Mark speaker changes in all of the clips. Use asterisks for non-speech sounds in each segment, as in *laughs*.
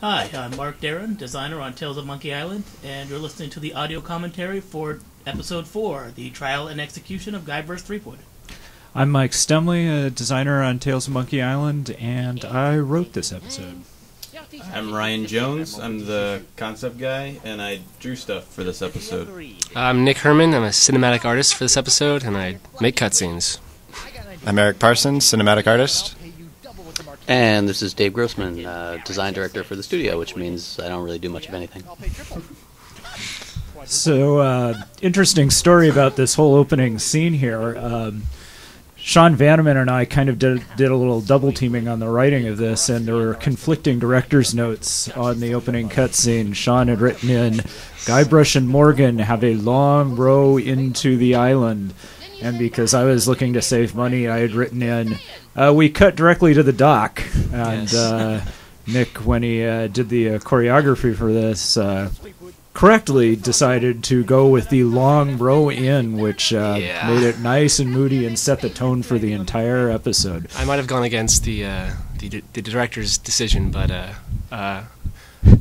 Speaker 1: Hi, I'm Mark Darrin, designer on Tales of Monkey Island, and you're listening to the audio commentary for episode 4, the trial and execution of Guybrush Threepwood.
Speaker 2: I'm Mike Stemmle, a designer on Tales of Monkey Island, and I wrote this episode.
Speaker 3: I'm Ryan Jones. I'm the concept guy, and I drew stuff for this episode.
Speaker 4: I'm Nick Herman. I'm a cinematic artist for this episode, and I make cutscenes.
Speaker 5: I'm Eric Parsons, cinematic artist.
Speaker 6: And this is Dave Grossman, uh, design director for the studio, which means I don't really do much of anything.
Speaker 2: So, uh, interesting story about this whole opening scene here. Um, Sean Vanaman and I kind of did, did a little double teaming on the writing of this, and there were conflicting director's notes on the opening cutscene. Sean had written in, Guybrush and Morgan have a long row into the island. And because I was looking to save money, I had written in, uh, we cut directly to the dock. And
Speaker 4: Yes.
Speaker 2: uh, Nick, when he uh, did the uh, choreography for this, uh, correctly decided to go with the long row in, which uh,
Speaker 4: Yeah.
Speaker 2: made it nice and moody and set the tone for the entire episode.
Speaker 4: I might have gone against the uh, the, the director's decision, but uh, uh,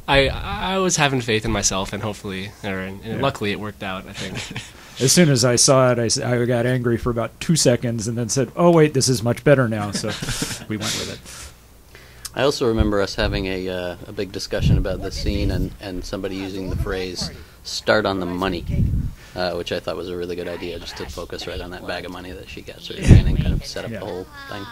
Speaker 4: I I was having faith in myself, and hopefully, or and
Speaker 2: Yeah.
Speaker 4: luckily, it worked out. I think. *laughs*
Speaker 2: As soon as I saw it, I, I got angry for about two seconds and then said, "Oh wait, this is much better now." So we went with it.
Speaker 6: I also remember us having a, uh, a big discussion about this scene and, and somebody using the phrase "start on the money," uh, which I thought was a really good idea, just to focus right on that bag of money that she gets at the beginning, kind of set up
Speaker 2: Yeah.
Speaker 6: the whole thing.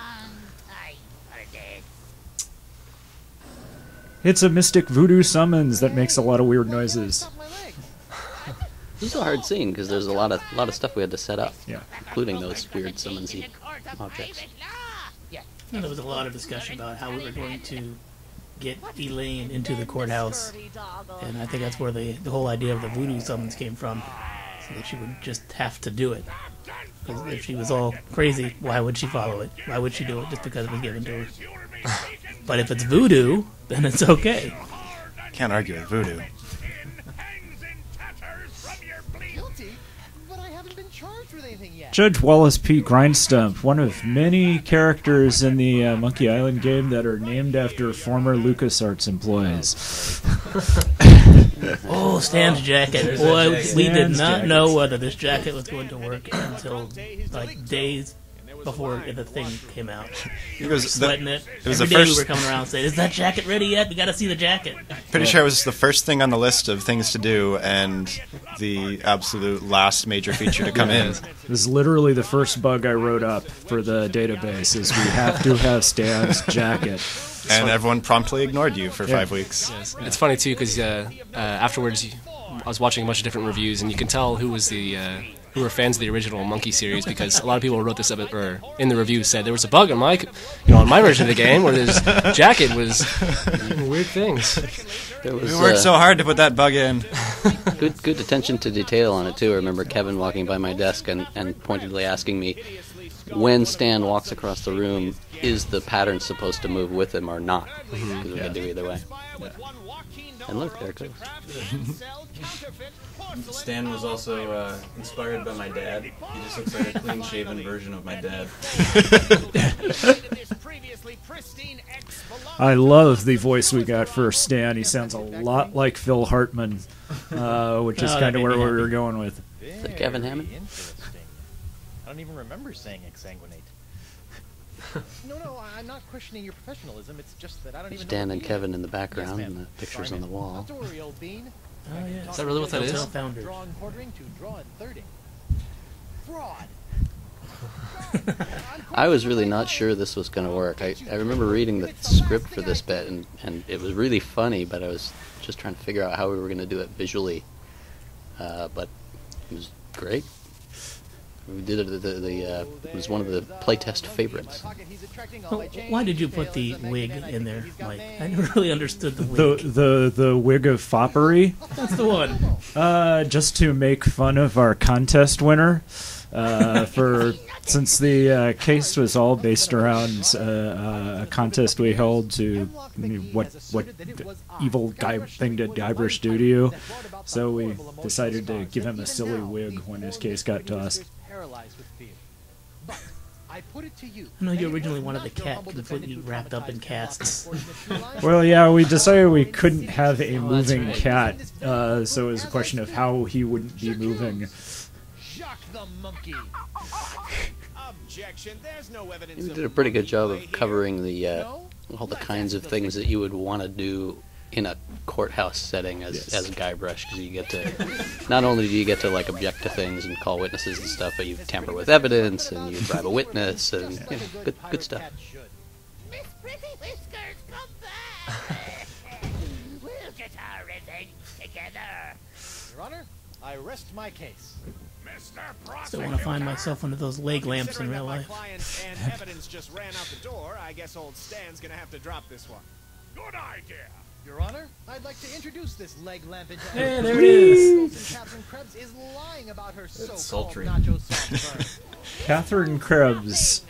Speaker 2: It's a mystic voodoo summons that makes a lot of weird noises.
Speaker 6: This was a hard scene because there's a lot of lot of stuff we had to set up,
Speaker 2: Yeah.
Speaker 6: including those weird summonsy objects.
Speaker 1: And there was a lot of discussion about how we were going to get Elaine into the courthouse, and I think that's where the, the whole idea of the voodoo summons came from, so that she would just have to do it. Because if she was all crazy, why would she follow it? Why would she do it just because it was given to her? *laughs* but if it's voodoo, then it's okay.
Speaker 5: Can't argue with voodoo.
Speaker 2: Judge Wallace P. Grindstump, one of many characters in the uh, Monkey Island game that are named after former LucasArts employees. *laughs*
Speaker 1: Oh, Stan's jacket. Boy,
Speaker 3: that
Speaker 1: we did not
Speaker 2: jacket.
Speaker 1: know whether this jacket was going to work until like days before the thing came out.
Speaker 5: It was the,
Speaker 1: it.
Speaker 5: it was
Speaker 1: Every
Speaker 5: the
Speaker 1: day
Speaker 5: first-
Speaker 1: we were coming around saying, "Is that jacket ready yet? We got to see the jacket."
Speaker 5: pretty sure it was the first thing on the list of things to do and the absolute last major feature to come in.
Speaker 2: This is literally the first bug I wrote up for the database is we have to have Stan's jacket.
Speaker 5: And everyone promptly ignored you for
Speaker 2: Yeah.
Speaker 5: five weeks.
Speaker 4: Yes. It's funny too because uh, uh, afterwards you, I was watching a bunch of different reviews, and you can tell who was the uh, who were fans of the original Monkey series because a lot of people wrote this up or in the review said there was a bug in my you know on my version of the game where this jacket was weird things.
Speaker 6: Was
Speaker 5: We worked
Speaker 6: uh,
Speaker 5: so hard to put that bug in. *laughs*
Speaker 6: good good attention to detail on it too. I remember Kevin walking by my desk and, and pointedly asking me when Stan walks across the room, is the pattern supposed to move with him or not? Because we could do either way. And look, there it goes. *laughs*
Speaker 3: Stan was also uh, inspired by my dad. He just looks like a clean-shaven version of my dad. *laughs*
Speaker 2: I love the voice we got for Stan. He sounds a lot like Phil Hartman, uh, which is
Speaker 1: Oh,
Speaker 2: kind of where we were going with.
Speaker 6: Is that Kevin Hammond?
Speaker 7: Interesting. I don't even remember saying exsanguinate. No, no, I- I'm not questioning your professionalism. It's just that I don't even know.
Speaker 6: Stan
Speaker 7: what
Speaker 6: and
Speaker 7: being.
Speaker 6: Kevin in the background
Speaker 7: Yes,
Speaker 6: and the pictures
Speaker 7: Sorry,
Speaker 6: on the
Speaker 7: ma'am.
Speaker 6: wall.
Speaker 7: Not worry, old bean.
Speaker 1: Oh yeah.
Speaker 4: Is that really what that
Speaker 1: Hotel founder.
Speaker 7: Drawing quartering to drawing thirding. *laughs* Fraud.
Speaker 6: I was really not sure this was going to work. I, I remember reading the script for this bit, and, and it was really funny, but I was just trying to figure out how we were going to do it visually. Uh, but it was great. We did it. The, the, uh, it was one of the playtest favorites.
Speaker 1: Oh, why did you put the wig in there, Mike? I never *laughs* really understood the
Speaker 2: The
Speaker 1: wig.
Speaker 2: the the wig of foppery, *laughs*
Speaker 1: That's the one.
Speaker 2: uh, just to make fun of our contest winner. Uh, for *laughs* since the uh, case was all based around uh, uh, a contest we held to what what evil guy thing did Guybrush do to you, so we decided to give him a silly wig when his case got tossed.
Speaker 7: Paralyzed with fear. But I I put it to you.
Speaker 1: I know you originally wanted the cat
Speaker 7: humble
Speaker 1: completely wrapped up in casts.
Speaker 7: Captain Fortune Shoreline?
Speaker 2: Well, yeah, we decided we couldn't have a
Speaker 4: Oh,
Speaker 2: moving
Speaker 4: right.
Speaker 2: cat, uh, so it was a question of how he wouldn't be moving.
Speaker 7: Shock the monkey.
Speaker 8: Objection. There's no evidence.
Speaker 6: You did a pretty good job of covering the uh, all the kinds of things that you would want to do in a courthouse setting as
Speaker 2: Yes.
Speaker 6: as Guybrush, because you get to not only do you get to like object to things and call witnesses and stuff, but you tamper with evidence and you bribe a witness and you know, good good stuff.
Speaker 7: cat should.
Speaker 9: Miss Pretty Whiskers, come back! *laughs* we'll get our revenge together.
Speaker 7: Your Honor, I rest my case.
Speaker 1: Still want to find myself under those leg lamps in
Speaker 8: Considering
Speaker 1: real
Speaker 8: that my
Speaker 1: life.
Speaker 8: client *laughs* and evidence just ran out the door, I guess old Stan's gonna have to drop this one. Good idea.
Speaker 7: Your Honor, I'd like to introduce this leg lamp into
Speaker 1: Hey, there it is.
Speaker 7: Catherine Krebs is lying about her so-called
Speaker 3: sultry.
Speaker 7: nacho soft burn. *laughs*
Speaker 2: Catherine Krebs,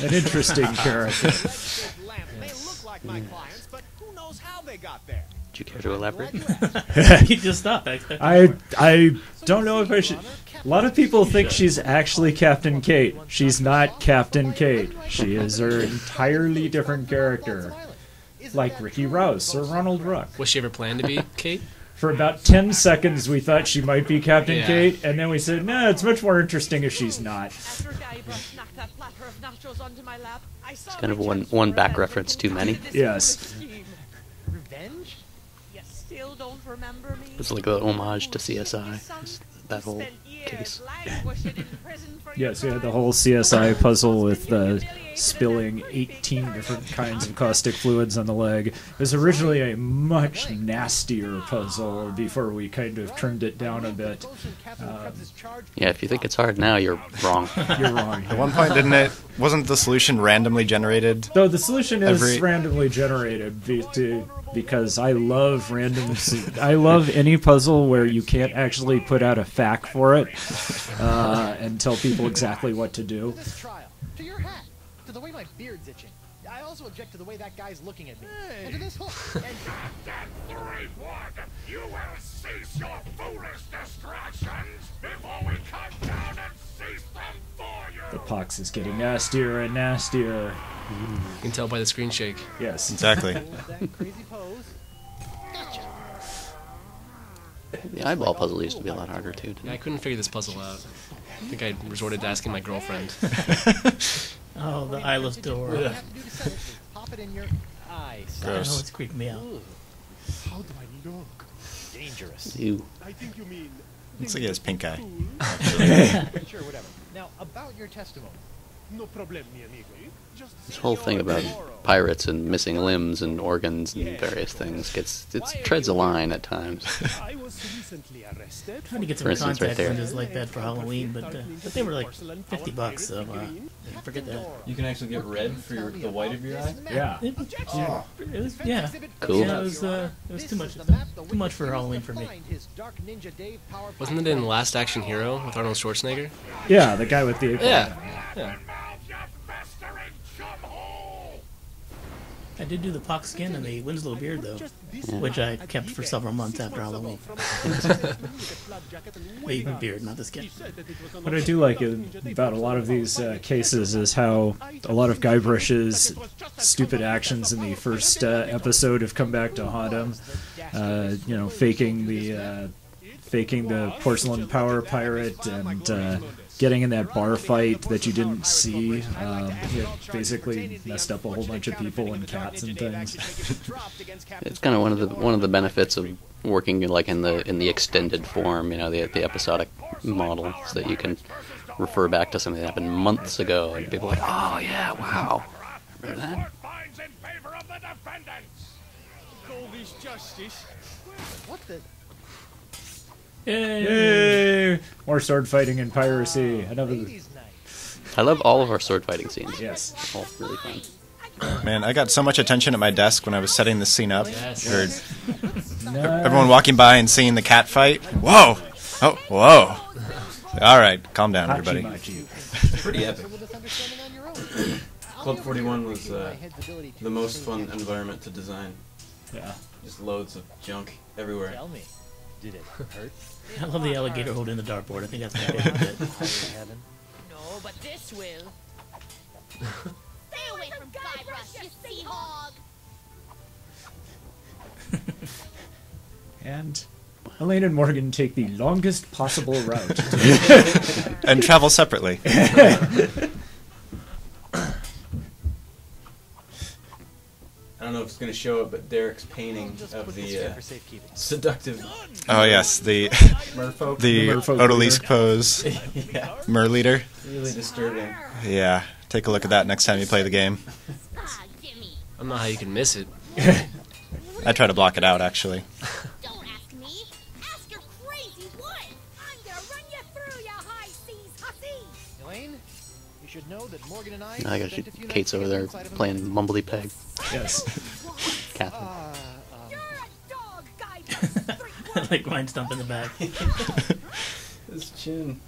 Speaker 2: an interesting character.
Speaker 8: Leg-shaped may look like my client's, but who knows how they got there?
Speaker 6: Would you care to elaborate?
Speaker 1: you *laughs* *laughs* just stopped. I
Speaker 2: I. I don't know if I should. A lot of people think she's actually Captain Kate. She's not Captain Kate. She is her entirely different character, like Ricky Rouse or Ronald Rook.
Speaker 4: Was she ever planned to be *laughs* Kate?
Speaker 2: For about 10 seconds, we thought she might be Captain
Speaker 4: Yeah.
Speaker 2: Kate, and then we said, no, it's much more interesting if she's not.
Speaker 9: After Guybrush knocked that platter of nachos onto my lap, I saw
Speaker 6: kind of one- one back reference too many.
Speaker 2: Yes.
Speaker 7: Revenge?
Speaker 9: You still don't remember me?
Speaker 6: It's like a homage to CSI, that whole case.
Speaker 9: languishing in prison for *laughs* your
Speaker 2: Yes, we had the whole CSI puzzle with uh, spilling 18 different kinds of caustic fluids on the leg. It was originally a much nastier puzzle before we kind of trimmed it down a bit. Um,
Speaker 6: Yeah, if you think it's hard now, you're wrong. *laughs*
Speaker 2: You're wrong.
Speaker 5: At one point, didn't it? Wasn't the solution randomly generated?
Speaker 2: Though the solution is
Speaker 5: Every-
Speaker 2: randomly generated because I love random. I love any puzzle where you can't actually put out a fact for it uh, and tell people exactly what to do.
Speaker 7: This. To your hat. To the way my beard's itching. I also object to the way that guy's looking at me. And to this whole... *laughs* And
Speaker 10: You will cease your foolish distractions before we come down and cease them for you.
Speaker 2: The pox is getting nastier and nastier.
Speaker 4: You can tell by the screen shake.
Speaker 2: Yes.
Speaker 5: Exactly. *laughs*
Speaker 7: that crazy pose. Gotcha.
Speaker 6: The eyeball puzzle used to be a lot harder too.
Speaker 4: Yeah, I couldn't figure this puzzle out. I think I resorted to asking my girlfriend. *laughs*
Speaker 1: Oh, the eyeless door.
Speaker 7: All you have to do to set it is pop it in your eye.
Speaker 1: I know
Speaker 5: Gross.
Speaker 1: it's creeping me out.
Speaker 10: How do I look?
Speaker 7: Dangerous.
Speaker 6: You.
Speaker 10: I think you mean
Speaker 5: Looks like he has pink eye. *laughs*
Speaker 7: Sure, whatever. Now, about your testimony.
Speaker 10: no problem, mi amigo. Just
Speaker 6: This whole thing about pirates and missing limbs and organs and various things gets it treads a line at times.
Speaker 10: I was.
Speaker 1: Trying to get
Speaker 6: For
Speaker 1: some
Speaker 6: instance, right
Speaker 1: contact
Speaker 6: there.
Speaker 1: lenses like that for Halloween, but uh, but they were like fifty bucks, so uh, forget that.
Speaker 3: You can actually get red for your, the white of your eye.
Speaker 2: Yeah.
Speaker 1: It, yeah, it was yeah.
Speaker 6: Cool.
Speaker 1: Yeah, it was uh, it was too much too much for Halloween for me.
Speaker 4: Wasn't it in Last Action Hero with Arnold Schwarzenegger?
Speaker 2: Yeah, the guy with the apron.
Speaker 4: Yeah. Yeah.
Speaker 1: I did do the pock skin and the Winslow beard though, which I kept for several months after Halloween. *laughs* the beard, not the skin.
Speaker 2: What I do like about a lot of these uh, cases is how a lot of Guybrush's stupid actions in the first uh, episode have come back to haunt him. Uh, you know, faking the uh, faking the porcelain power pirate and uh, getting in that bar fight that you didn't see. Um, it basically messed up a whole bunch of people and cats and things. *laughs*
Speaker 6: It's kind of one of the one of the benefits of working like in the in the extended form, you know, the the episodic model, so that you can refer back to something that happened months ago, and people are like, oh yeah, wow, remember that?
Speaker 10: Finds in favor of the defendants.
Speaker 7: Call this justice. What the?
Speaker 2: Yay! More sword fighting and piracy. Another.
Speaker 6: I love all of our sword fighting scenes.
Speaker 2: Yes.
Speaker 6: all really fun.
Speaker 5: Man, I got so much attention at my desk when I was setting this scene up.
Speaker 4: Yes.
Speaker 5: Or everyone walking by and seeing the cat fight. Whoa! Oh, whoa! All right, calm down, everybody.
Speaker 2: Hachi-machi. *laughs*
Speaker 3: Pretty epic.
Speaker 7: With this understanding on your own.
Speaker 3: Club 41 was uh,
Speaker 7: My head's ability to
Speaker 3: the most fun environment to design.
Speaker 2: Yeah.
Speaker 3: Just loads of junk everywhere.
Speaker 7: Tell me, did it *laughs* hurt?
Speaker 1: I love the alligator holding the dartboard. I think that's *laughs* my favorite bit.
Speaker 7: Higher heaven?
Speaker 9: No, but this will. *laughs*
Speaker 11: Stay away from Guybrush, you sea hog!
Speaker 2: And Elaine and Morgan take the longest possible route.
Speaker 5: and travel separately.
Speaker 3: Don't know if it's going to show it, but Derek's painting of the uh, seductive.
Speaker 5: Oh yes, the *laughs*
Speaker 3: Merfolk.
Speaker 5: the
Speaker 3: The merfolk
Speaker 5: odalisque
Speaker 3: leader.
Speaker 5: pose. *laughs*
Speaker 3: Yeah.
Speaker 5: Mer leader.
Speaker 3: Really disturbing.
Speaker 5: Yeah, take a look at that next time you play the game.
Speaker 4: I don't know how you can miss it. *laughs*
Speaker 5: I try to block it out actually.
Speaker 11: Don't ask me. Ask your crazy one. I'm gonna run you through, you high seas hussy.
Speaker 7: Elaine, you should know that Morgan and I.
Speaker 6: I got
Speaker 7: spent a
Speaker 6: Kate's over there
Speaker 7: inside of a
Speaker 6: playing Mumbledy Peg.
Speaker 2: Yes. *laughs*
Speaker 6: Catherine.
Speaker 1: Uh, um, *laughs* like mine stump in the back. *laughs*
Speaker 3: His chin.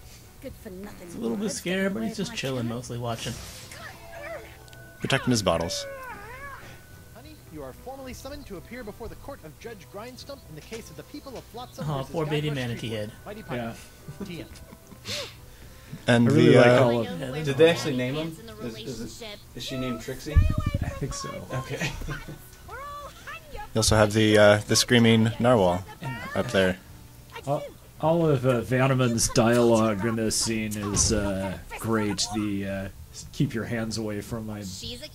Speaker 11: Good for nothing.
Speaker 1: He's a little bit scared, but he's just chilling, mostly watching.
Speaker 5: Protecting his bottles.
Speaker 7: Honey, you are formally summoned to appear before the court of Judge Grindstump in the case of the people of Flotsam
Speaker 1: Aw,
Speaker 7: versus
Speaker 1: poor baby manatee head.
Speaker 7: Mighty
Speaker 2: Yeah.
Speaker 7: Pirate. TM.
Speaker 5: And
Speaker 2: I really
Speaker 5: the
Speaker 2: like
Speaker 5: uh,
Speaker 2: all of
Speaker 3: Did they actually name him? Is, is, it, is she named Trixie?
Speaker 2: I think so.
Speaker 3: Okay. *laughs*
Speaker 5: you also have the uh, the screaming narwhal up there.
Speaker 2: All, all of uh, Vanaman's dialogue in this scene is uh, great. The uh, "keep your hands away from my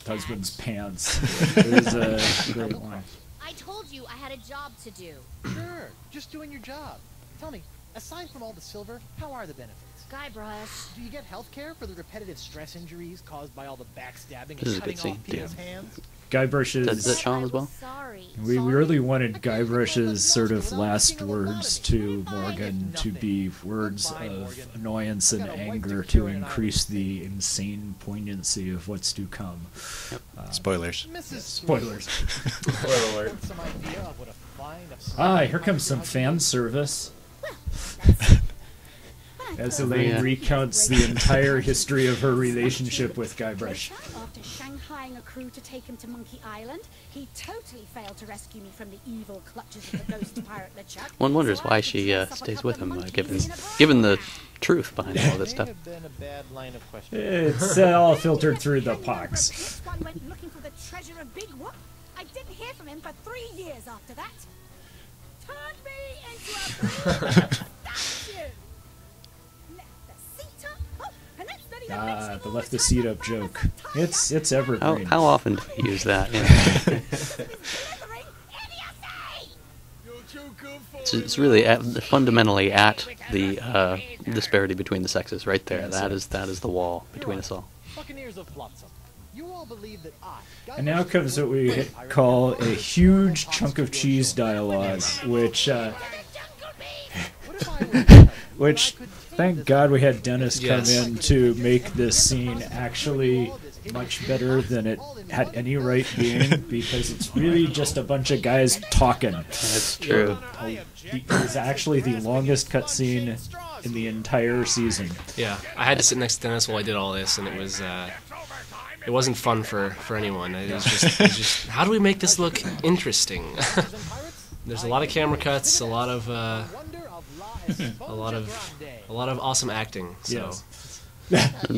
Speaker 2: husband's pants" *laughs* is a great line.
Speaker 11: I told you I had a job to do.
Speaker 7: Sure, just doing your job. Tell me, aside from all the silver, how are the benefits?
Speaker 11: Guybrush.
Speaker 7: Do you get health care for the repetitive stress injuries caused by all the backstabbing
Speaker 6: This
Speaker 7: and cutting off people's
Speaker 6: yeah.
Speaker 7: hands?
Speaker 2: Guybrush's.
Speaker 6: Is that Sean as well? Sorry.
Speaker 2: We really wanted Guybrush's sort of last words to Morgan to be words of annoyance and anger to increase the insane poignancy of what's to come. Uh,
Speaker 5: Spoilers.
Speaker 7: Mrs.
Speaker 2: Spoilers.
Speaker 3: Spoiler alert.
Speaker 7: Some idea of what a fine of
Speaker 2: Ah, here comes some fan service. As Elaine
Speaker 6: Yeah.
Speaker 2: recounts the entire history of her relationship with Guybrush.
Speaker 11: After shanghaiing a crew to take him to Monkey Island, he totally failed to rescue me from the evil clutches of the ghost *laughs* pirate LeChuck.
Speaker 6: One wonders why she uh, stays with him, uh, given given the truth behind all *laughs* this stuff.
Speaker 7: May have been a bad line of questioning.
Speaker 2: It's uh, all filtered through the pox.
Speaker 11: One went looking for the treasure of Big Whoop. I didn't hear from him for three years after that. *laughs*
Speaker 2: Ah,
Speaker 11: mentioning
Speaker 2: the
Speaker 11: all
Speaker 2: left the
Speaker 11: time
Speaker 2: seat up joke. It's it's
Speaker 6: How,
Speaker 2: evergreen.
Speaker 6: how often do we use that? Yeah. *laughs* It's, it's really at, fundamentally at the uh, disparity between the sexes, right there. That is that is the wall between us all.
Speaker 7: Buccaneers of Flotsam. You all believe that I,
Speaker 2: And now comes what we call a huge chunk of cheese dialogue, which, uh, *laughs* which, thank God we had Dennis come
Speaker 4: Yes.
Speaker 2: in to make this scene actually much better than it had any right being, because it's really just a bunch of guys talking.
Speaker 6: That's true.
Speaker 2: It is actually the longest cutscene in the entire season.
Speaker 4: Yeah, I had to sit next to Dennis while I did all this, and it was uh, it wasn't fun for, for anyone. It was just, it was just how do we make this look interesting? *laughs* There's a lot of camera cuts, a lot of uh, a lot of a lot of awesome acting. So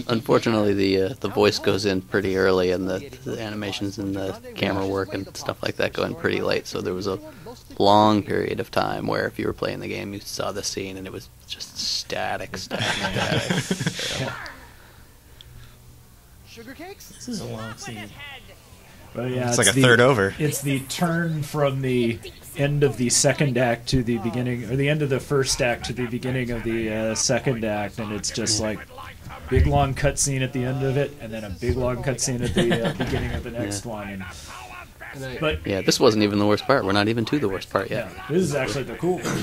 Speaker 6: Unfortunately, the uh, the voice goes in pretty early, and the, the animations and the camera work and stuff like that go in pretty late. So there was a long period of time where, if you were playing the game, you saw the scene and it was just static, static, static. *laughs*
Speaker 7: Sugar cakes?
Speaker 1: This is a long scene.
Speaker 2: But yeah,
Speaker 5: It's like a
Speaker 2: the-
Speaker 5: third over.
Speaker 2: It's the turn from the end of the second act to the beginning, or the end of the first act to the beginning of the uh, second act, and it's just like big long cutscene at the end of it, and then a big long cutscene at the uh, *laughs* beginning of the next one. And,
Speaker 4: and
Speaker 2: but
Speaker 6: Yeah, this wasn't even the worst part. We're not even to the worst part yet.
Speaker 2: yeah, this is actually the cool. part.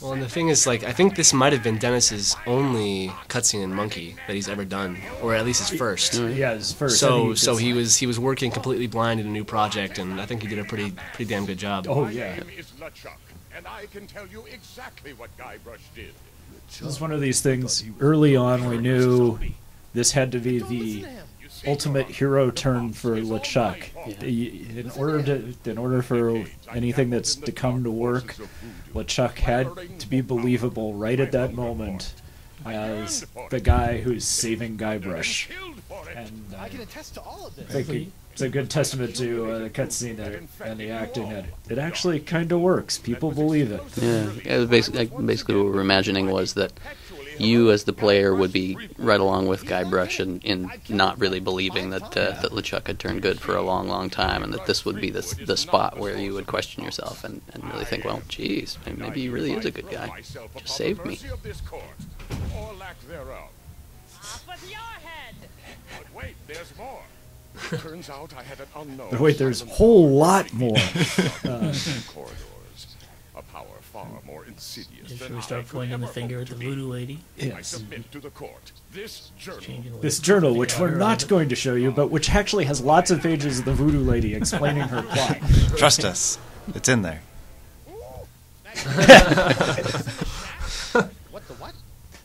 Speaker 4: Well, and the thing is, like, I think this might have been Dennis's only cutscene in Monkey that he's ever done, or at least his first. Mm-hmm.
Speaker 2: Yeah, his first.
Speaker 4: So
Speaker 2: think
Speaker 4: so he was he was working completely blind in a new project, and I think he did a pretty pretty damn good job.
Speaker 2: Oh
Speaker 10: My
Speaker 2: yeah,
Speaker 10: name is LeChuck, and I can tell you exactly what Guybrush did.
Speaker 2: this is one of these things. Early on, we knew this had to be the ultimate hero turn for LeChuck. The- In order to, in order for anything that's to come to work, LeChuck had to be believable right at that moment as the guy who's saving Guybrush. And
Speaker 7: I
Speaker 2: uh,
Speaker 7: can attest to all of
Speaker 2: I
Speaker 7: this.
Speaker 2: think it's a good testament to uh, the cutscene and, and the acting. It, it actually kind of works. People believe it.
Speaker 6: Yeah, it was basically, basically what we were imagining was that you, as the player, would be right along with Guybrush in, in not really believing that uh, that LeChuck had turned good for a long, long time, and that this would be the the spot where you would question yourself and, and really think, well, geez, maybe he really is a good guy. Just saved me.
Speaker 10: Mercy of this court, or lack thereof.
Speaker 9: With your head.
Speaker 10: But wait, there's turns out I had an unknown.
Speaker 2: Wait, there's a whole lot more. *laughs* Uh,
Speaker 10: corridors. A power far more insidious
Speaker 1: Should
Speaker 10: than
Speaker 1: we
Speaker 10: I
Speaker 1: start
Speaker 10: could
Speaker 1: pointing the finger
Speaker 10: hope
Speaker 1: at the voodoo lady?
Speaker 2: Yes.
Speaker 10: to the court. This journal.
Speaker 1: Changing the way
Speaker 2: this journal, which we're not going to show you, but which actually has lots of pages of the voodoo lady explaining her plot. *laughs*
Speaker 5: Trust us. It's in there. *laughs*
Speaker 7: What the what?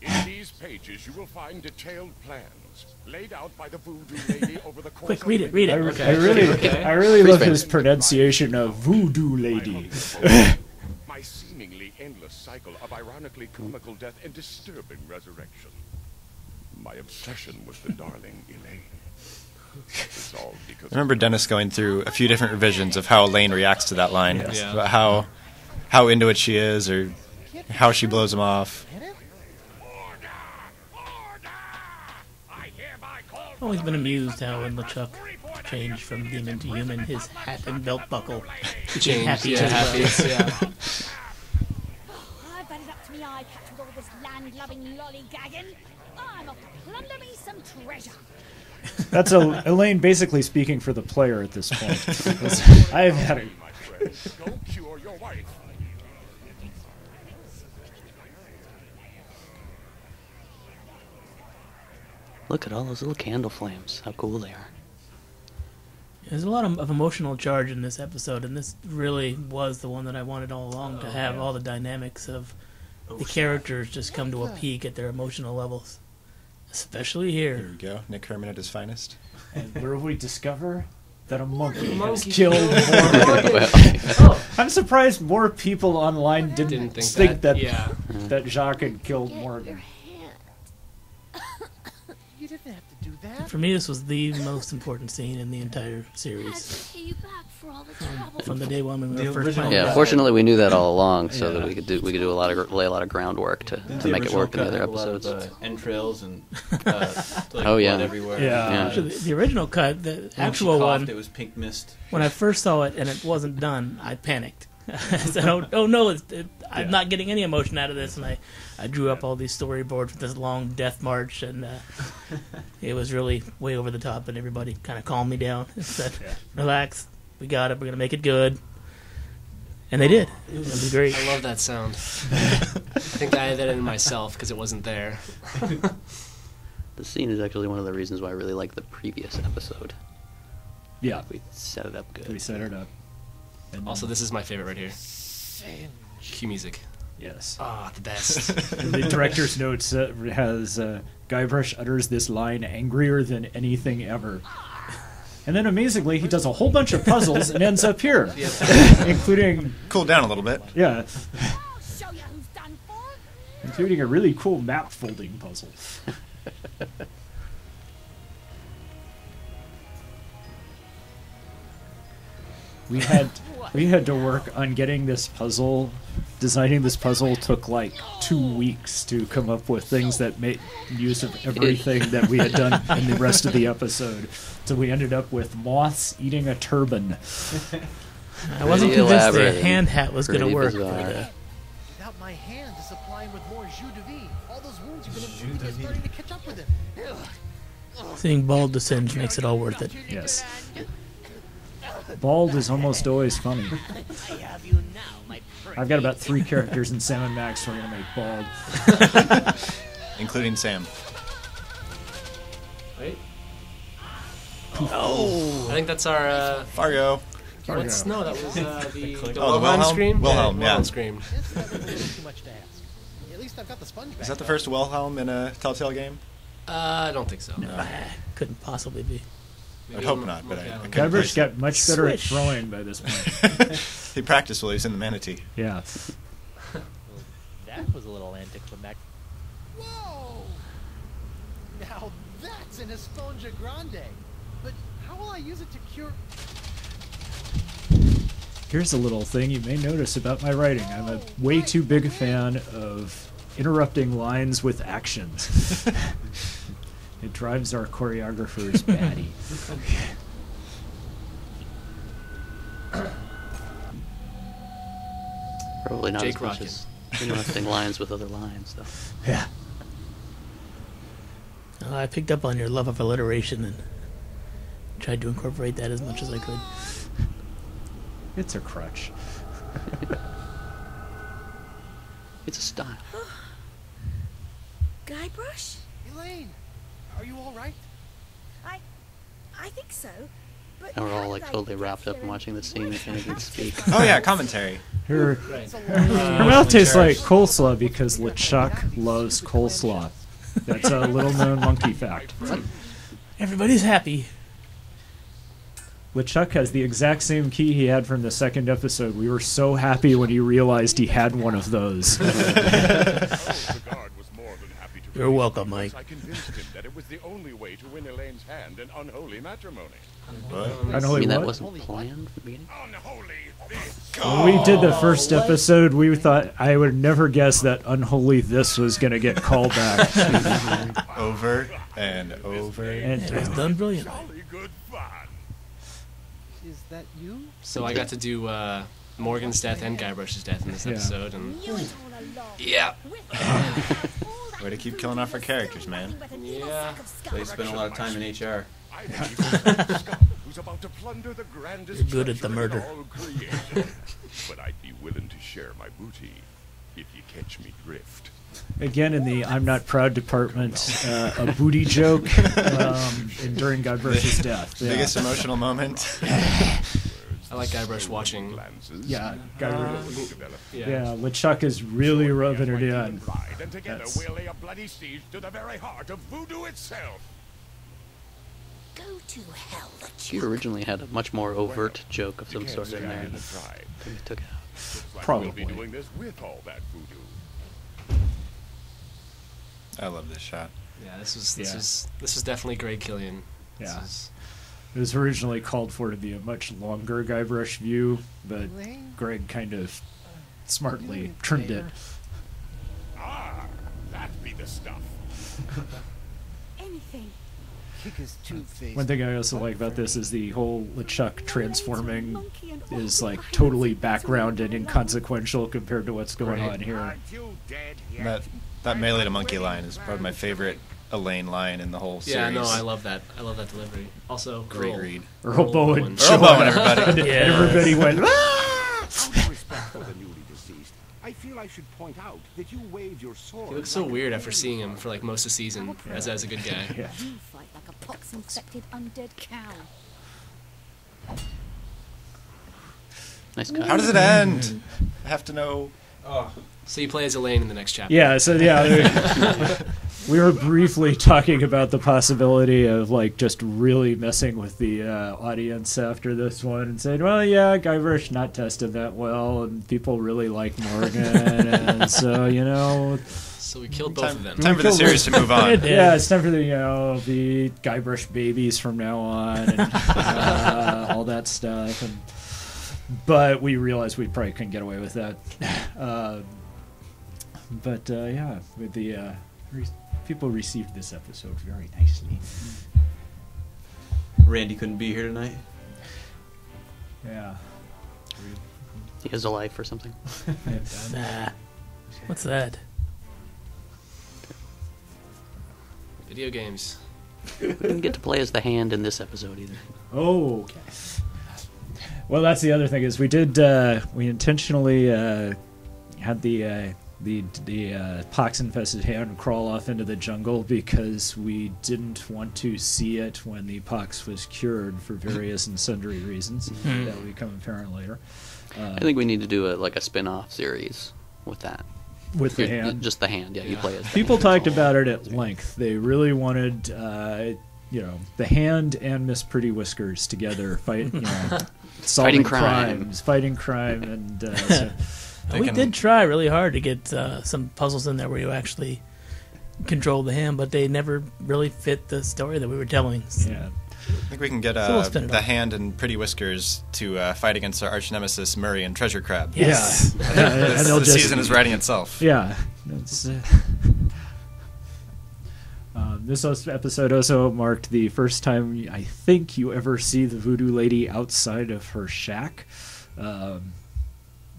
Speaker 10: In these pages, you will find detailed plans laid out by the voodoo lady *laughs* over the course
Speaker 1: Quick, read it, read it.
Speaker 2: re-
Speaker 4: Okay.
Speaker 2: I really,
Speaker 4: Okay.
Speaker 2: I really
Speaker 6: Freeze
Speaker 2: love his pronunciation of voodoo lady.
Speaker 10: My seemingly endless cycle of ironically comical death and disturbing resurrection. My obsession with the darling Elaine. It's all because
Speaker 5: I remember Dennis going through a few different revisions of how Elaine reacts to that line,
Speaker 4: Yeah.
Speaker 5: about how how into it she is, or how she blows him off.
Speaker 1: I've always been amused how when LeChuck changed from demon to human, his hat and belt buckle became
Speaker 4: Changed,
Speaker 1: happy
Speaker 4: yeah,
Speaker 1: as
Speaker 4: happy, yeah. *laughs*
Speaker 11: I've had it up to me eye patch with all this land-loving lollygagging. I'm off to plunder me some treasure.
Speaker 2: That's a, *laughs* Elaine basically speaking for the player at this point. *laughs* I've had it.
Speaker 10: go cure your wife.
Speaker 6: Look at all those little candle flames. How cool they are.
Speaker 1: There's a lot of, of emotional charge in this episode, and this really was the one that I wanted all along to oh, have all the dynamics of Oh, the characters just come to a peak at their emotional levels. Especially
Speaker 5: Here
Speaker 1: here.
Speaker 5: we go. Nick Herman at his finest.
Speaker 2: And where we discover that a monkey, has *laughs*
Speaker 4: Monkey.
Speaker 2: killed more.
Speaker 6: well,
Speaker 2: I'm surprised more people online didn't,
Speaker 4: Didn't think
Speaker 2: think
Speaker 4: that,
Speaker 2: that
Speaker 4: yeah.
Speaker 2: that Jacques had killed Morgan.
Speaker 7: You didn't have to do that.
Speaker 1: For me, this was the most important scene in the entire series.
Speaker 11: to pay you back for all the trouble.
Speaker 1: From the day one when we
Speaker 2: The
Speaker 1: were first
Speaker 2: original-
Speaker 1: playing.
Speaker 6: yeah.
Speaker 1: it.
Speaker 6: Fortunately, we knew that all along, so
Speaker 2: Yeah.
Speaker 6: that we could do we could do a lot of lay a lot of groundwork to, to
Speaker 3: The
Speaker 6: make it
Speaker 3: original
Speaker 6: work in the
Speaker 3: cut
Speaker 6: other
Speaker 3: had a lot
Speaker 6: episodes.
Speaker 3: of, uh, entrails and *laughs* uh, like
Speaker 6: Oh, yeah.
Speaker 3: blood everywhere.
Speaker 2: Yeah.
Speaker 6: Yeah.
Speaker 1: Actually, the, the original cut, the
Speaker 3: When
Speaker 1: actual
Speaker 3: coughed,
Speaker 1: one,
Speaker 3: It was pink mist.
Speaker 1: when I first saw it and it wasn't done, I panicked. I said, "Oh, oh no! It's, it, I'm
Speaker 2: Yeah.
Speaker 1: not getting any emotion out of this." And I, I drew up all these storyboards for this long death march, and uh, *laughs* it was really way over the top. And everybody kind of calmed me down and said, "Relax, we got it. We're gonna make it good." And they did. It was great.
Speaker 4: I love that sound. *laughs* I think I added it in myself because it wasn't there. *laughs*
Speaker 6: The scene is actually one of the reasons why I really like the previous episode.
Speaker 2: Yeah,
Speaker 6: We set it up good.
Speaker 2: we set it up. And
Speaker 4: Also, this is my favorite right here. Cue music.
Speaker 2: yes.
Speaker 4: Ah, the best. *laughs*
Speaker 2: the director's notes uh, has uh, Guybrush utters this line angrier than anything ever. And then amazingly, he does a whole bunch of puzzles and ends up here, *laughs* including
Speaker 5: Cool down a little bit.
Speaker 2: yeah,
Speaker 11: I'll show you who's done for.
Speaker 2: including a really cool map folding puzzle. *laughs* we had we had to work on getting this puzzle designing this puzzle took like two weeks to come up with things that made use of everything that we had done in the rest of the episode so we ended up with moths eating a turban
Speaker 1: I wasn't
Speaker 6: Pretty
Speaker 1: convinced the hand hat was going to work.
Speaker 6: bizarre.
Speaker 1: But,
Speaker 7: Without my hand to supply him with more jus de vie, all those wounds you're gonna be starting to catch up with him.
Speaker 1: seeing bald descend makes it all worth it.
Speaker 2: yes bald is almost always funny *laughs* i've got about three *laughs* characters in sam and max we're going to make bald *laughs*
Speaker 5: including Sam.
Speaker 4: Wait. Oh. I think that's our. Uh,
Speaker 5: Fargo.
Speaker 4: what's no? That was uh, the, the
Speaker 5: Oh, the
Speaker 4: Wilhelm
Speaker 5: Wilhelm?
Speaker 4: scream.
Speaker 5: Wilhelm, yeah.
Speaker 4: Wilhelm scream.
Speaker 7: This never really too much to ask. At least I've got the sponge.
Speaker 5: Is that the first Wilhelm in a Telltale game?
Speaker 4: Uh, I don't think so.
Speaker 1: Couldn't possibly be.
Speaker 5: I'd hope not, but I, I couldn't
Speaker 2: Guybrush
Speaker 5: place
Speaker 2: got much better at throwing by this point *laughs*
Speaker 5: He practiced while he was in the Manatee.
Speaker 2: yeah
Speaker 7: That was a little anticlimactic. Whoa! Now That's an Esponja Grande. But how will I use it to cure?
Speaker 2: Here's a little thing you may notice about my writing. I'm a oh, way too big a fan of interrupting lines with actions. *laughs* it drives our choreographers *laughs* batty.
Speaker 6: Probably not
Speaker 4: Jake
Speaker 6: as much
Speaker 4: Rockin.
Speaker 6: as *laughs* interrupting lines with other lines, though.
Speaker 2: Yeah.
Speaker 1: Uh, I picked up on your love of alliteration and tried to incorporate that as much as I could.
Speaker 2: It's a crutch. *laughs*
Speaker 6: It's a style.
Speaker 11: Guybrush?
Speaker 7: Elaine, are you all right?
Speaker 11: I, I think so. But
Speaker 6: And we're all like totally wrapped up in
Speaker 11: and
Speaker 6: watching the scene and can't speak.
Speaker 5: Oh yeah, commentary.
Speaker 2: Her,
Speaker 7: It's
Speaker 2: her
Speaker 7: long
Speaker 2: mouth tastes like coleslaw because LeChuck loves coleslaw. That's a little known monkey fact.
Speaker 1: Everybody's happy.
Speaker 2: LeChuck has the exact same key he had from the second episode. We were so happy when he realized he had one of those. *laughs*
Speaker 10: Oh, the guard was more than happy to
Speaker 1: You're welcome, Mike.
Speaker 10: I convinced him that it was the only way to win Elaine's hand in unholy matrimony.
Speaker 2: Unholy
Speaker 6: I mean, that wasn't planned for the beginning.
Speaker 10: Unholy this.
Speaker 2: When we did the first episode, we thought I would never guess that unholy this was going to get called back. *laughs*
Speaker 5: over and over.
Speaker 2: And
Speaker 1: It was done brilliantly.
Speaker 10: Jolly good fun.
Speaker 7: Is that you?
Speaker 4: So I got to do uh, Morgan's death and Guybrush's death in this
Speaker 2: Yeah.
Speaker 4: episode, and
Speaker 11: Knew it all along.
Speaker 4: yeah, *laughs*
Speaker 5: Way to keep killing off our characters, man.
Speaker 4: Yeah.
Speaker 3: They spend a lot of time in HR.
Speaker 10: I believe it's a scum who's about to plunder the grandest
Speaker 1: You're good at the murder.
Speaker 10: but I'd be willing to share my booty if you catch me drift.
Speaker 2: Again, in the I'm not proud department, uh, a booty joke *laughs* um, in- during Guybrush's death. Yeah.
Speaker 5: Biggest emotional moment. *laughs*
Speaker 4: I like Guybrush watching.
Speaker 10: Glances.
Speaker 2: Yeah, Guybrush.
Speaker 10: Uh, we'll
Speaker 4: Yeah.
Speaker 2: Yeah, LeChuck is really rubbing it in.
Speaker 10: pride, and together
Speaker 2: That's-
Speaker 10: we'll lay a bloody siege to the very heart of voodoo itself.
Speaker 11: Go to hell, the
Speaker 6: She originally had a much more overt joke of some sort in there.
Speaker 10: didn't
Speaker 6: that
Speaker 10: try.
Speaker 6: out.
Speaker 10: Like
Speaker 2: Probably.
Speaker 10: We'll be doing this with all that voodoo.
Speaker 5: I love this shot.
Speaker 4: Yeah, this was this
Speaker 2: Yeah.
Speaker 4: was this was definitely Greg Killian. This
Speaker 2: Yeah.
Speaker 4: is-
Speaker 2: It was originally called for to be a much longer Guybrush view, but Greg kind of smartly trimmed it.
Speaker 10: Ah, that be the stuff. *laughs*
Speaker 11: Anything.
Speaker 7: Kick his two-faced.
Speaker 2: One thing I also like about this is the whole LeChuck transforming
Speaker 11: Monkey and all
Speaker 2: is like totally
Speaker 11: and
Speaker 2: background and
Speaker 11: all
Speaker 2: inconsequential compared to what's going
Speaker 4: Right.
Speaker 2: on here.
Speaker 8: Aren't you dead yet?
Speaker 5: That that melee to monkey line is probably my favorite Elaine line in the whole series.
Speaker 4: yeah, no, I love that. I love that delivery. Also,
Speaker 5: Great
Speaker 4: Earl-
Speaker 5: read.
Speaker 2: Earl Boen.
Speaker 4: Boen.
Speaker 5: Earl Boen, everybody. *laughs*
Speaker 2: And everybody went, "Ah!"
Speaker 8: Respect for the newly deceased, I feel I should point out that you waved your sword.
Speaker 4: He looks so
Speaker 8: like
Speaker 4: weird after seeing him for like most of the season as as a good guy. *laughs*
Speaker 2: Yeah.
Speaker 11: You fight like a pox-infected undead cow.
Speaker 6: Nice cut.
Speaker 5: How does it end? I have to know. Oh.
Speaker 4: So you play as Elaine in the next chapter.
Speaker 2: Yeah, so yeah, there- *laughs* we were briefly talking about the possibility of like just really messing with the uh, audience after this one and saying, well, yeah, Guybrush not tested that well, and people really like Morgan, and *laughs* so you know,
Speaker 4: So we killed both of them.
Speaker 5: Time for the series to move on. *laughs*
Speaker 2: yeah, it's time for the you know the Guybrush babies from now on, and uh, all that stuff, and but we realized we probably couldn't get away with that. Uh, *laughs* but uh, yeah, with the uh, re- people received this episode very nicely.
Speaker 3: Randy couldn't be here tonight.
Speaker 2: Yeah.
Speaker 6: He has a life or something.
Speaker 1: Nah. *laughs* What's that?
Speaker 4: Video games.
Speaker 6: We didn't get to play as the hand in this episode either.
Speaker 2: Oh, okay. Well, that's the other thing is we did uh, we intentionally uh, had the uh, the the uh, pox infested hand crawl off into the jungle because we didn't want to see it when the pox was cured for various and sundry reasons
Speaker 1: Hmm.
Speaker 2: that will become apparent later. Uh,
Speaker 6: I think we need to do a like a spin-off series with that.
Speaker 2: with the *laughs*
Speaker 6: You're-
Speaker 2: hand.
Speaker 6: Just the hand, yeah. You play as
Speaker 2: People talked about it at length. They really wanted, uh, you know, the hand and Miss Pretty Whiskers together fight, you know, *laughs* solving
Speaker 6: Fighting crime.
Speaker 2: crimes, fighting crime, and uh, so, *laughs*
Speaker 1: we
Speaker 5: Thinking-
Speaker 1: did try really hard to get uh, some puzzles in there where you actually control the hand, but they never really fit the story that we were telling.
Speaker 2: Yeah.
Speaker 5: I think we can get
Speaker 1: So we'll
Speaker 5: uh,
Speaker 1: spin it
Speaker 5: the hand and Pretty Whiskers to uh, fight against our arch nemesis Murray and Treasure Crab.
Speaker 2: Yes.
Speaker 5: I
Speaker 2: Yeah, *laughs* *laughs* and
Speaker 5: this-
Speaker 2: they'll
Speaker 5: the
Speaker 2: just-
Speaker 5: season is writing itself.
Speaker 2: Yeah. That's, uh, um, *laughs* this episode also marked the first time I think you ever see the voodoo lady outside of her shack um,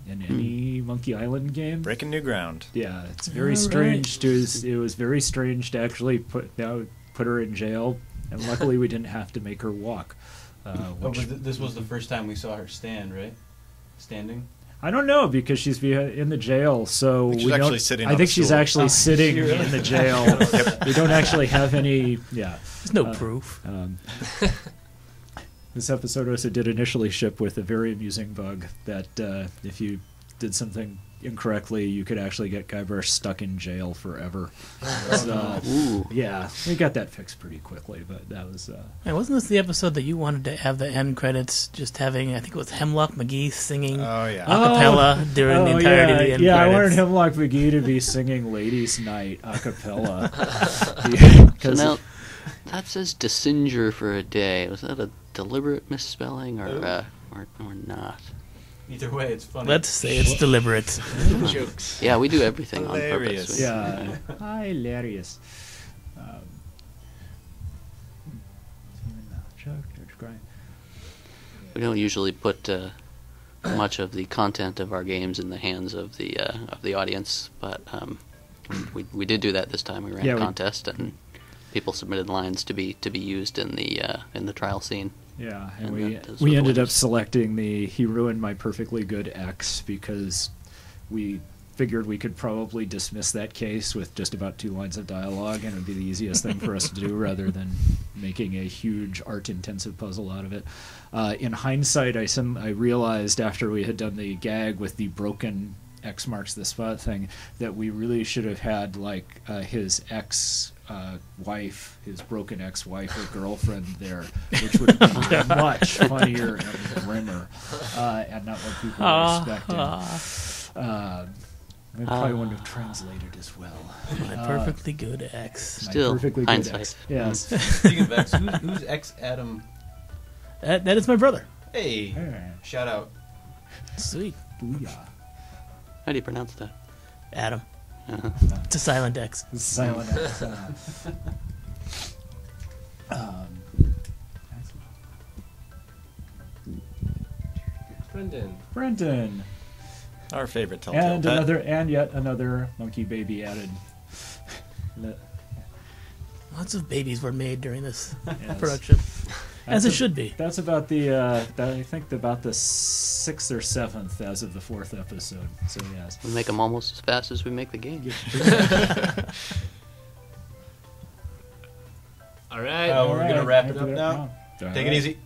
Speaker 2: in any Monkey Island game.
Speaker 5: Breaking new ground.
Speaker 2: Yeah, it's very
Speaker 1: All
Speaker 2: strange. To, it was very strange to actually put now put her in jail, and luckily we didn't have to make her walk. Uh,
Speaker 3: Oh, but th- this was the first time we saw her stand, right? Standing.
Speaker 2: I don't know because she's in the jail, so
Speaker 5: I think she's
Speaker 2: we don't.
Speaker 5: actually sitting
Speaker 2: I
Speaker 5: on
Speaker 2: think
Speaker 5: a
Speaker 2: she's
Speaker 5: stool.
Speaker 2: actually
Speaker 3: Oh,
Speaker 2: sitting
Speaker 3: she really-
Speaker 2: in the jail. *laughs* We don't actually have any. Yeah,
Speaker 1: There's no
Speaker 2: Uh,
Speaker 1: proof.
Speaker 2: Um, *laughs* this episode also did initially ship with a very amusing bug that uh, if you did something incorrectly, you could actually get Guybrush stuck in jail forever. *laughs* So,
Speaker 6: Ooh.
Speaker 2: yeah, we got that fixed pretty quickly, but that was. Uh,
Speaker 1: Hey, wasn't this the episode that you wanted to have the end credits just having, I think it was Hemlock McGee singing
Speaker 5: Oh yeah.
Speaker 1: a cappella during the
Speaker 2: oh,
Speaker 1: entirety
Speaker 2: yeah,
Speaker 1: of the end
Speaker 2: yeah, I wanted? Hemlock McGee to be singing "Ladies' Night" a cappella. *laughs* *laughs*
Speaker 6: So
Speaker 2: 'Cause-
Speaker 6: now, that says Desinger for a day. Was that a deliberate misspelling or uh, or, or not?
Speaker 3: Either way, it's funny.
Speaker 1: Let's say it's deliberate. *laughs*
Speaker 4: Jokes.
Speaker 6: Yeah, we do everything on purpose. We-
Speaker 2: Yeah, hilarious. Um,
Speaker 6: We don't usually put uh, much of the content of our games in the hands of the uh, of the audience, but um, we we did do that this time. We ran
Speaker 2: Yeah,
Speaker 6: a
Speaker 2: we-
Speaker 6: contest and people submitted lines to be to be used in the uh, in the trial scene.
Speaker 2: Yeah, and,
Speaker 6: And
Speaker 2: we we ended up selecting the he ruined my perfectly good X because we figured we could probably dismiss that case with just about two lines of dialogue and it would be the easiest thing for us to do *laughs* rather than making a huge art intensive puzzle out of it. Uh, in hindsight, I some I realized after we had done the gag with the broken X marks the spot thing that we really should have had like uh, his ex uh, wife, his broken ex wife or girlfriend there, which would be *laughs* much funnier and grimmer, uh, and not what people were
Speaker 1: Ah,
Speaker 2: expecting. Uh, it probably wouldn't have translated as well.
Speaker 1: My
Speaker 2: Uh,
Speaker 1: perfectly good ex.
Speaker 2: my
Speaker 6: Still,
Speaker 2: perfectly good
Speaker 6: hindsight.
Speaker 2: ex. Yes. *laughs*
Speaker 3: Speaking of X, who's, who's X Adam?
Speaker 1: That, that is my brother.
Speaker 3: Hey,
Speaker 2: Yeah.
Speaker 3: shout out.
Speaker 1: Sweet.
Speaker 2: Booyah.
Speaker 6: How do you pronounce that?
Speaker 1: Adam.
Speaker 6: Uh-huh.
Speaker 1: It's a silent X.
Speaker 2: Silent X. Uh, *laughs* um,
Speaker 4: Brendan.
Speaker 2: Brenton.
Speaker 5: Our favorite telltale
Speaker 2: and
Speaker 5: pet.
Speaker 2: another and yet another monkey baby added.
Speaker 1: Lots of babies were made during this
Speaker 2: Yes.
Speaker 1: production. As it
Speaker 2: a-
Speaker 1: should be.
Speaker 2: That's about the uh, that, I think about the sixth or seventh as of the fourth episode. So yes.
Speaker 6: We make them almost as fast as we make the game. *laughs* *laughs*
Speaker 4: All right.
Speaker 3: Oh, we're
Speaker 2: Alright,
Speaker 3: gonna wrap it up now. Take it easy.